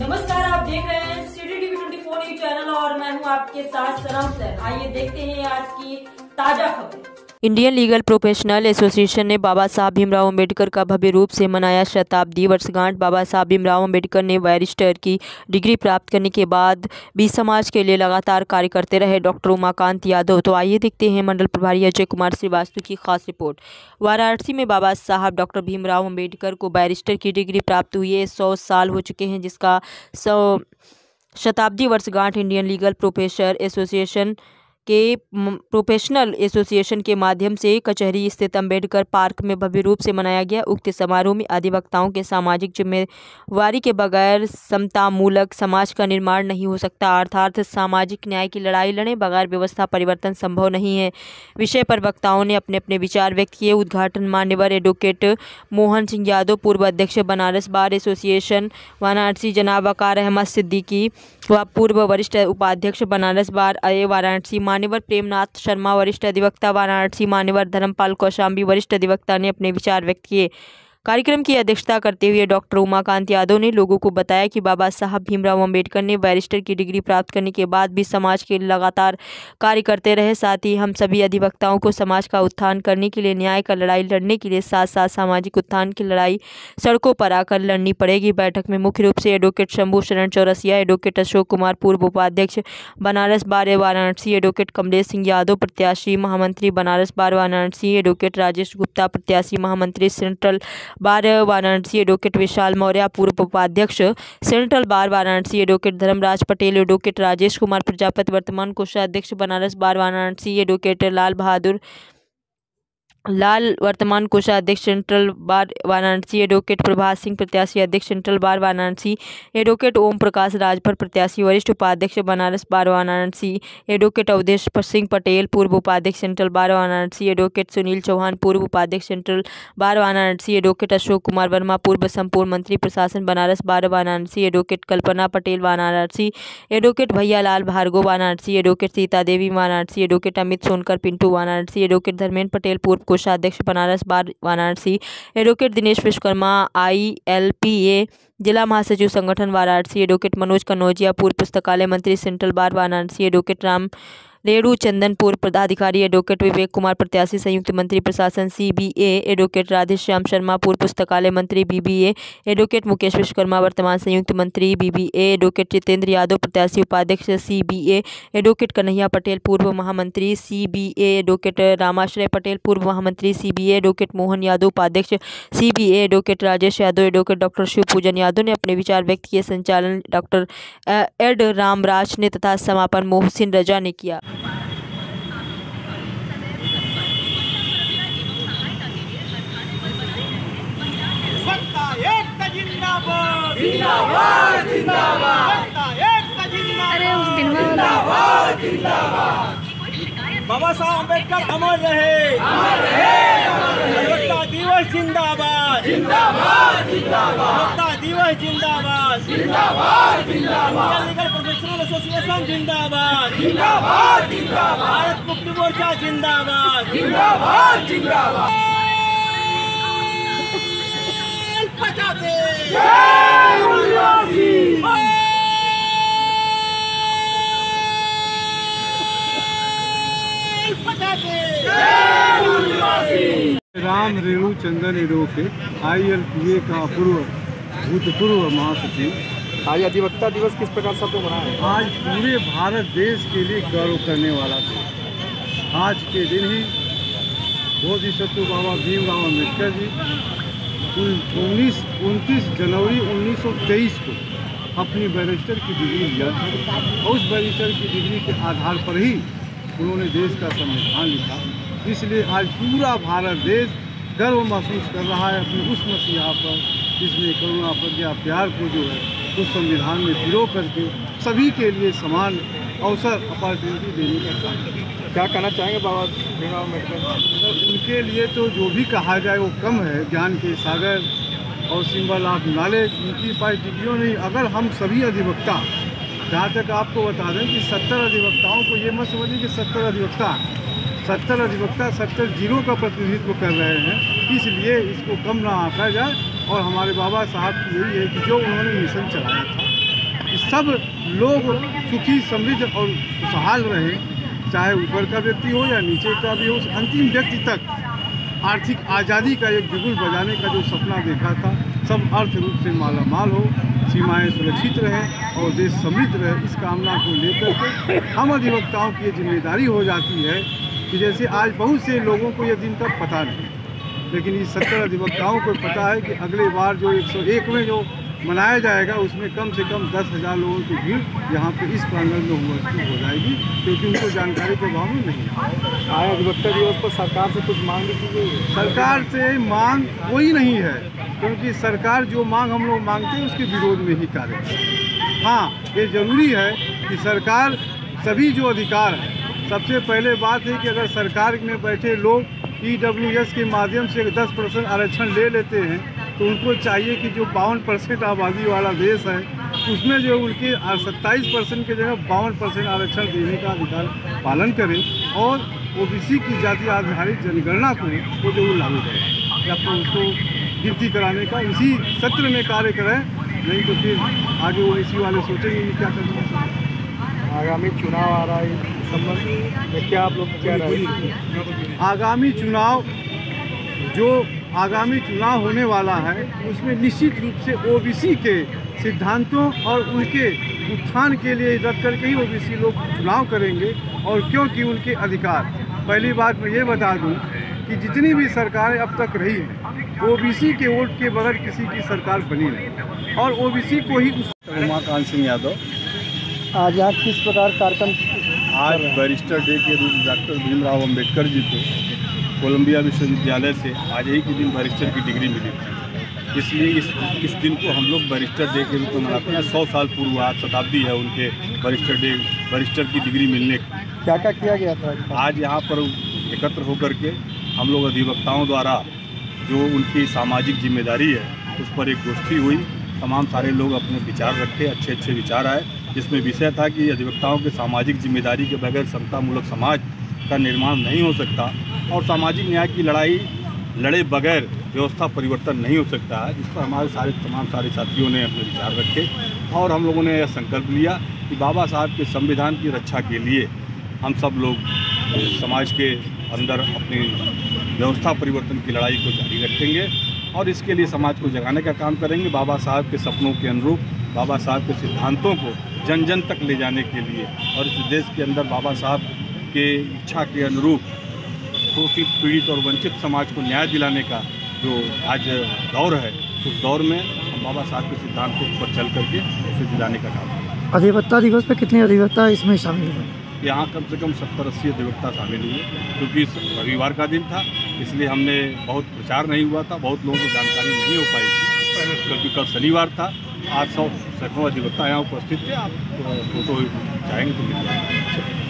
नमस्कार, आप देख रहे हैं city TV twenty four news channel और मैं हूँ आपके साथ सनम सर आइए देखते हैं आज की ताज़ा खबरें। इंडियन लीगल प्रोफेशनल एसोसिएशन ने बाबा साहब भीमराव अंबेडकर का भव्य रूप से मनाया शताब्दी वर्षगांठ। बाबा साहब भीमराव अंबेडकर ने बैरिस्टर की डिग्री प्राप्त करने के बाद भी समाज के लिए लगातार कार्य करते रहे। डॉक्टर उमाकांत यादव तो आइए देखते हैं मंडल प्रभारी अजय कुमार श्रीवास्तव की खास रिपोर्ट। वाराणसी में बाबा साहब डॉक्टर भीमराव अंबेडकर को बैरिस्टर की डिग्री प्राप्त हुई है। सौ साल हो चुके हैं जिसका सौ शताब्दी वर्षगांठ इंडियन लीगल प्रोफेसर एसोसिएशन के प्रोफेशनल एसोसिएशन के माध्यम से कचहरी स्थित अंबेडकर पार्क में भव्य रूप से मनाया गया। उक्त समारोह में अधिवक्ताओं के सामाजिक जिम्मेवारी के बगैर समतामूलक समाज का निर्माण नहीं हो सकता। अर्थात सामाजिक न्याय की लड़ाई लड़े बगैर व्यवस्था परिवर्तन संभव नहीं है। विषय पर वक्ताओं ने अपने अपने विचार व्यक्त किए। उद्घाटन मान्यवर एडवोकेट मोहन सिंह यादव, पूर्व अध्यक्ष बनारस बार एसोसिएशन वाराणसी जनाब वकार अहमद सिद्दीकी व पूर्व वरिष्ठ उपाध्यक्ष बनारस बार अय वाराणसी मान्यवर प्रेमनाथ शर्मा, वरिष्ठ अधिवक्ता वाराणसी, मान्यवर धर्मपाल कौशाम्बी, वरिष्ठ अधिवक्ता ने अपने विचार व्यक्त किए। कार्यक्रम की अध्यक्षता करते हुए डॉक्टर उमाकांत यादव ने लोगों को बताया कि बाबा साहब भीमराव अंबेडकर ने बैरिस्टर की डिग्री प्राप्त करने के बाद भी समाज के लगातार कार्य करते रहे। साथ ही हम सभी अधिवक्ताओं को समाज का उत्थान करने के लिए, न्याय का लड़ाई लड़ने के लिए साथ साथ सामाजिक उत्थान की लड़ाई सड़कों पर आकर लड़नी पड़ेगी। बैठक में मुख्य रूप से एडवोकेट शंभू शरण चौरसिया, एडवोकेट अशोक कुमार, पूर्व उपाध्यक्ष बनारस बार वाराणसी, एडवोकेट कमलेश सिंह यादव, प्रत्याशी महामंत्री बनारस बार वाराणसी, एडवोकेट राजेश गुप्ता, प्रत्याशी महामंत्री central bar Varanasi advocate Vishal Maurya, पूर्व उपाध्यक्ष central bar Varanasi advocate Dharmraj Patel, advocate Rajesh Kumar, Prajapati वर्तमान कोषाध्यक्ष बनारस, बार वाराणसी एडवोकेट लाल बहादुर लाल वर्तमान कोषाध्यक्ष central bar Varanasi advocate Prabhat Singh प्रत्याशी अध्यक्ष central bar Varanasi advocate Om Prakash Rajbhar प्रत्याशी वरिष्ठ उपाध्यक्ष बनारस बार वाराणसी एडवोकेट अवधेश सिंह पटेल पूर्व उपाध्यक्ष central bar Varanasi advocate Sunil Chauhan पूर्व उपाध्यक्ष central bar Varanasi advocate Ashok Kumar Verma पूर्व संपूर्ण मंत्री प्रशासन Banaras bar Varanasi advocate Kalpana Patel Varanasi advocate Bhaiya Lal Bhargo Varanasi advocate Sita Devi Varanasi advocate Amit Sonkar Pintu Varanasi advocate Dharmendra Patel पूर्व कोषाध्यक्ष Banaras, bar, Varanasi. Advocate Dinesh Vishwakarma I L P A जिला महासचिव संगठन, Varanasi. Advocate Manoj Kanaujia पूर्व पुस्तकालय मंत्री, central bar, Varanasi. Advocate Ram Renu Chandan पूर्व पदाधिकारी एडवोकेट विवेक कुमार प्रत्याशी, संयुक्त मंत्री प्रशासन सीबीए एडवोकेट राधेश्याम शर्मा, पूर्व पुस्तकालय मंत्री बीबीए एडवोकेट मुकेश विश्वकर्मा, वर्तमान संयुक्त मंत्री बीबीए एडवोकेट जितेंद्र यादव, प्रत्याशी उपाध्यक्ष सीबीए एडवोकेट कन्हैया पटेल, पूर्व महामंत्री सीबीए एडवोकेट रामाश्रय पटेल, पूर्व महामंत्री सीबीए एडवोकेट मोहन यादव, उपाध्यक्ष CBA advocate Rajesh Yadav advocate doctor Shiv Pujan Yadav ने अपने विचार व्यक्त किए। संचालन डॉक्टर एड रामराज ने तथा समापन मोहसिन रजा ने किया। सत्ता एकता जिंदाबाद जिंदाबाद जिंदाबाद सत्ता एकता जिंदाबाद जिंदाबाद जिंदाबाद बाबा साहब अंबेडकर अमर रहे। अमर रहे। दिवस जिंदाबाद। जिंदाबाद जिंदाबाद। जिंदाबाद। जिंदाबाद। जिंदाबाद लीगल प्रोफेशनल एसोसिएशन जिंदाबाद। जिंदाबाद जिंदाबाद। भारत मुक्ति मोर्चा जिंदाबाद। जिंदाबाद जिंदाबाद। पचासे जय उल्लासी Ram Renu Chandan advocate I L P A का पूर्व भूतपूर्व महासचिव। आज अधिवक्ता दिवस किस प्रकार से आपको मनाया आज पूरे भारत देश के लिए गौरव करने वाला था आज के दिन ही बोधिसत्व बाबा भीमराव अंबेडकर जी उन्नीस उनतीस जनवरी 1923 को अपनी बैरिस्टर की डिग्री लिया था। और उस बैरिस्टर की डिग्री के आधार पर ही उन्होंने देश का संविधान लिखा। इसलिए आज पूरा भारत देश गर्व महसूस कर रहा है अपने उस मसीहा पर। जिसने करुणा प्रज्ञा प्यार को जो है उस संविधान में पिरो करके सभी के लिए समान अवसर अपॉर्चुनिटी देने का काम क्या कहना चाहेंगे बाबा भीमराव अंबेडकर उनके लिए तो जो भी कहा जाए वो कम है। ज्ञान के सागर और सिंबल ऑफ़ नॉलेज उनकी पास डिग्रियों नहीं। अगर हम सभी अधिवक्ता जहाँ तक आपको बता दें कि सत्तर अधिवक्ताओं को ये मत समझिए कि सत्तर अधिवक्ता सत्तर अधिवक्ता सत्तर जिलों का प्रतिनिधित्व कर रहे हैं इसलिए इसको कम ना आंका जाए। और हमारे बाबा साहब की यही है कि जो उन्होंने मिशन चलाया था, कि सब लोग सुखी, समृद्ध और खुशहाल रहे, चाहे ऊपर का व्यक्ति हो या नीचे का भी हो, उस अंतिम व्यक्ति तक आर्थिक आज़ादी का एक बिगुल बजाने का जो सपना देखा था, सब अर्थ रूप से माला माल हो, सीमाएँ सुरक्षित रहे और देश समृद्ध रहे। इस कामना को लेकर के हम अधिवक्ताओं की ये ज़िम्मेदारी हो जाती है कि जैसे आज बहुत से लोगों को ये दिन का पता नहीं। लेकिन इस सत्तर अधिवक्ताओं को पता है कि अगले बार जो 101 में जो मनाया जाएगा उसमें कम से कम दस हज़ार लोगों की भीड़ यहाँ पे इस प्रांगण में उपस्थित हो जाएगी क्योंकि उनको जानकारी के अभाव में नहीं है। आए अधिवक्ता दिवस पर सरकार से कुछ मांग की गई सरकार से मांग कोई नहीं है क्योंकि सरकार जो मांग हम लोग मांगते हैं उसके विरोध में ही कार्य हाँ ये ज़रूरी है कि सरकार सभी जो अधिकार है सबसे पहले बात है कि अगर सरकार में बैठे लोग ई के माध्यम से 10 परसेंट आरक्षण ले लेते हैं तो उनको चाहिए कि जो बावन परसेंट आबादी वाला देश है, उसमें जो उनके सत्ताईस परसेंट की जगह बावन परसेंट आरक्षण देने का अधिकार पालन करें और ओबीसी की जाति आधारित जनगणना को वो ज़रूर लागू करें। या फिर उसको गिनती कराने का इसी सत्र में कार्य करें, नहीं तो फिर आगे ओबीसी वाले सोचेंगे क्या करना है। आगामी चुनाव आ रहा है इस संबंध में। क्या आप लोग क्या रहे है? आगामी चुनाव जो आगामी चुनाव होने वाला है उसमें निश्चित रूप से ओबीसी के सिद्धांतों और उनके उत्थान के लिए रख करके ही ओबीसी लोग चुनाव करेंगे और क्योंकि उनके अधिकार। पहली बात मैं ये बता दूँ कि जितनी भी सरकारें अब तक रही हैं ओबीसी के वोट के बगैर किसी की सरकार बनी नहीं। और ओबीसी को ही उस उमाकांत सिंह यादव। आज यहाँ किस प्रकार कार्यक्रम आज बैरिस्टर डे के रूप डॉक्टर भीमराव अंबेडकर जी को कोलंबिया विश्वविद्यालय से आज ही के दिन बैरिस्टर की डिग्री मिली थी। इसलिए इस इस दिन को हम लोग बैरिस्टर डे के रूप में मनाते हैं। सौ साल पूर्व आज शताब्दी है उनके बैरिस्टर डे बैरिस्टर की डिग्री मिलने की। क्या क्या किया गया था आज? यहाँ पर एकत्र होकर के हम लोग अधिवक्ताओं द्वारा जो उनकी सामाजिक ज़िम्मेदारी है उस पर एक गोष्ठी हुई। तमाम सारे लोग अपने विचार रखे अच्छे अच्छे विचार आए। जिसमें विषय था कि अधिवक्ताओं के सामाजिक ज़िम्मेदारी के बगैर समतामूलक समाज का निर्माण नहीं हो सकता और सामाजिक न्याय की लड़ाई, लड़े बगैर व्यवस्था परिवर्तन नहीं हो सकता है जिस पर हमारे सारे, तमाम सारे साथियों ने अपने विचार रखे और हम लोगों ने यह संकल्प लिया कि बाबा साहब के संविधान की रक्षा के लिए हम सब लोग समाज के अंदर अपनी व्यवस्था परिवर्तन की लड़ाई को जारी रखेंगे और इसके लिए समाज को जगाने का काम करेंगे। बाबा साहब के सपनों के अनुरूप बाबा साहब के सिद्धांतों को जन जन तक ले जाने के लिए और इस देश के अंदर बाबा साहब के इच्छा के अनुरूप शोषित पीड़ित और वंचित समाज को न्याय दिलाने का जो आज दौर है उस दौर में हम बाबा साहब के सिद्धांतों पर चल करके उसे दिलाने का काम अधिवक्ता दिवस पे कितने अधिवक्ता इसमें शामिल हुए? यहाँ कम से कम सत्तर अस्सी अधिवक्ता शामिल हुए क्योंकि रविवार का दिन था इसलिए हमने बहुत प्रचार नहीं हुआ था बहुत लोगों को जानकारी नहीं हो पाई थी क्योंकि कल शनिवार था आज सौ सैकड़ों अधिवक्ता यहाँ उपस्थित थे। आप फ़ोटो चाहेंगे तो मिल जाएगा।